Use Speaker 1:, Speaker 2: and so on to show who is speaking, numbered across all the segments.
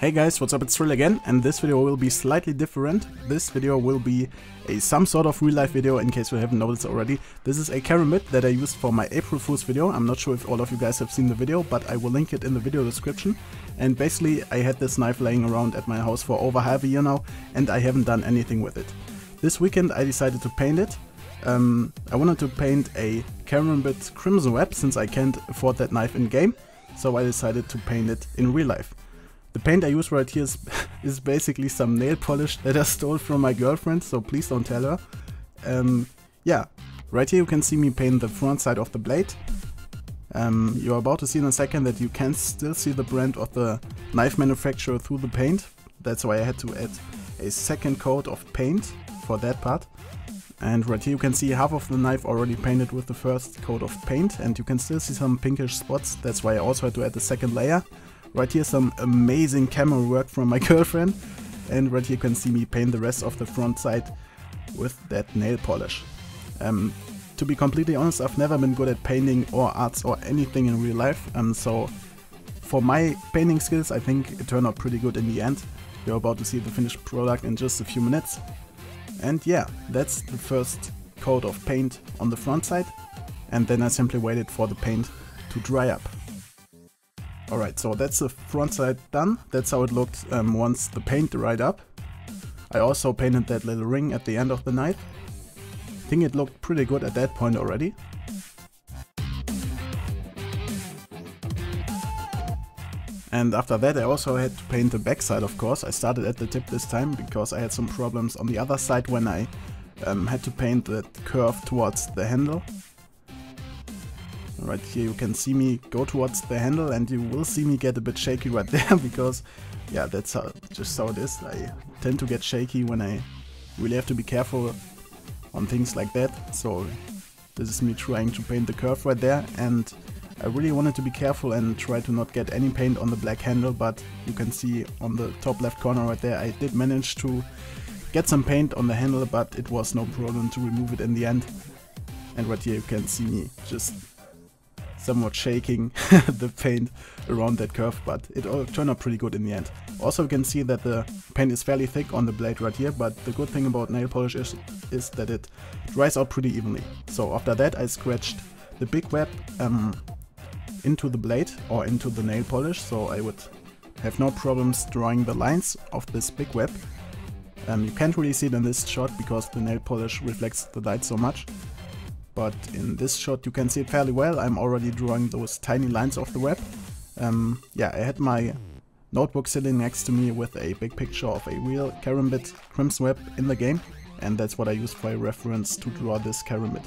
Speaker 1: Hey guys, what's up, it's Trill again, and this video will be slightly different. This video will be a some sort of real life video, in case you haven't noticed already. This is a Karambit that I used for my April Fool's video. I'm not sure if all of you guys have seen the video, but I will link it in the video description. And basically, I had this knife laying around at my house for over half a year now, and I haven't done anything with it. This weekend I decided to paint it. Um, I wanted to paint a Karambit Crimson Web, since I can't afford that knife in game, so I decided to paint it in real life. The paint I use right here is, is basically some nail polish that I stole from my girlfriend, so please don't tell her. Um, yeah, right here you can see me paint the front side of the blade. Um, you're about to see in a second that you can still see the brand of the knife manufacturer through the paint. That's why I had to add a second coat of paint for that part. And right here you can see half of the knife already painted with the first coat of paint and you can still see some pinkish spots. That's why I also had to add the second layer. Right here some amazing camera work from my girlfriend. And right here you can see me paint the rest of the front side with that nail polish. Um, to be completely honest, I've never been good at painting or arts or anything in real life. Um, so for my painting skills, I think it turned out pretty good in the end. You're about to see the finished product in just a few minutes. And yeah, that's the first coat of paint on the front side. And then I simply waited for the paint to dry up. Alright, so that's the front side done. That's how it looked um, once the paint dried up. I also painted that little ring at the end of the knife. I think it looked pretty good at that point already. And after that I also had to paint the back side of course. I started at the tip this time because I had some problems on the other side when I um, had to paint that curve towards the handle. Right here you can see me go towards the handle and you will see me get a bit shaky right there because yeah that's how, just how it is. I tend to get shaky when I really have to be careful on things like that. So this is me trying to paint the curve right there and I really wanted to be careful and try to not get any paint on the black handle but you can see on the top left corner right there I did manage to get some paint on the handle but it was no problem to remove it in the end. And right here you can see me just somewhat shaking the paint around that curve, but it all turned out pretty good in the end. Also you can see that the paint is fairly thick on the blade right here, but the good thing about nail polish is, is that it dries out pretty evenly. So after that I scratched the big web um, into the blade or into the nail polish, so I would have no problems drawing the lines of this big web. Um, you can't really see it in this shot because the nail polish reflects the light so much, but in this shot you can see it fairly well. I'm already drawing those tiny lines of the web. Um, yeah, I had my notebook sitting next to me with a big picture of a real Karambit Crimson Web in the game, and that's what I used for a reference to draw this Karambit.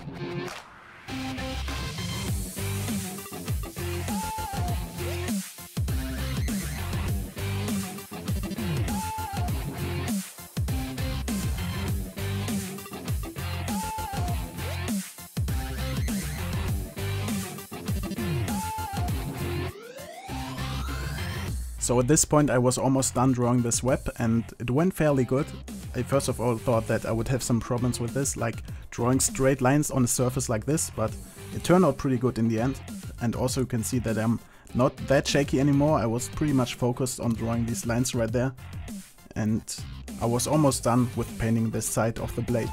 Speaker 1: So at this point I was almost done drawing this web and it went fairly good. I first of all thought that I would have some problems with this, like drawing straight lines on a surface like this, but it turned out pretty good in the end. And also you can see that I'm not that shaky anymore, I was pretty much focused on drawing these lines right there. And I was almost done with painting this side of the blade.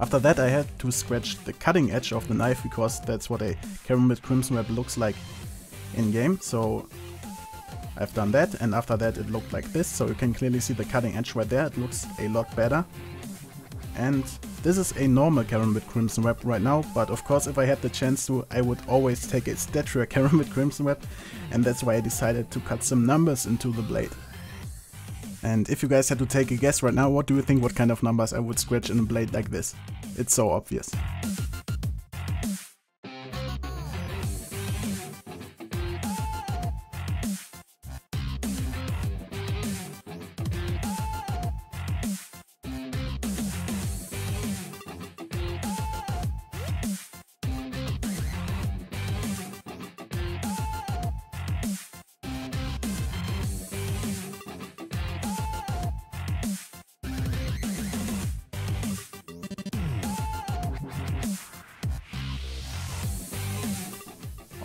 Speaker 1: After that I had to scratch the cutting edge of the knife because that's what a Karambit Crimson Web looks like in game. So I've done that and after that it looked like this. So you can clearly see the cutting edge right there. It looks a lot better. And this is a normal Karambit Crimson Web right now, but of course if I had the chance to, I would always take a StatTrak Karambit Crimson Web, and that's why I decided to cut some numbers into the blade. And if you guys had to take a guess right now, what do you think what kind of numbers I would scratch in a blade like this? It's so obvious.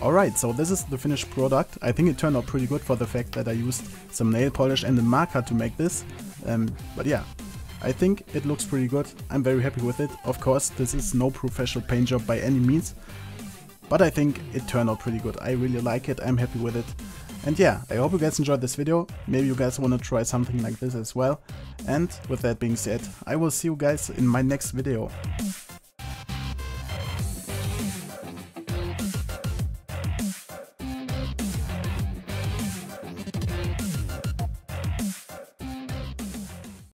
Speaker 1: Alright, so this is the finished product. I think it turned out pretty good for the fact that I used some nail polish and a marker to make this. Um, but yeah, I think it looks pretty good. I'm very happy with it. Of course, this is no professional paint job by any means. But I think it turned out pretty good. I really like it. I'm happy with it. And yeah, I hope you guys enjoyed this video. Maybe you guys want to try something like this as well. And with that being said, I will see you guys in my next video.